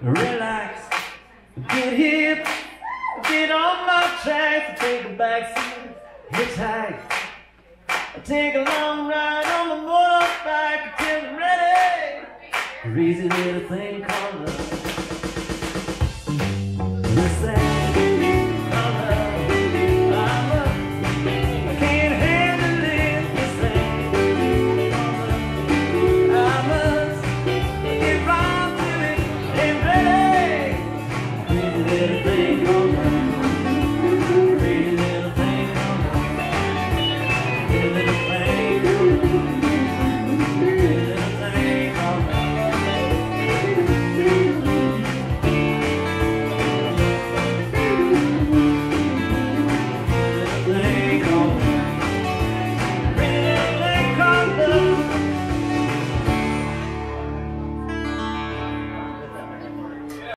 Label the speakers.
Speaker 1: relax, get hip, get on my tracks, take a backseat, hitchhike. Take a long ride on the motorbike Get ready. Crazy little thing called love.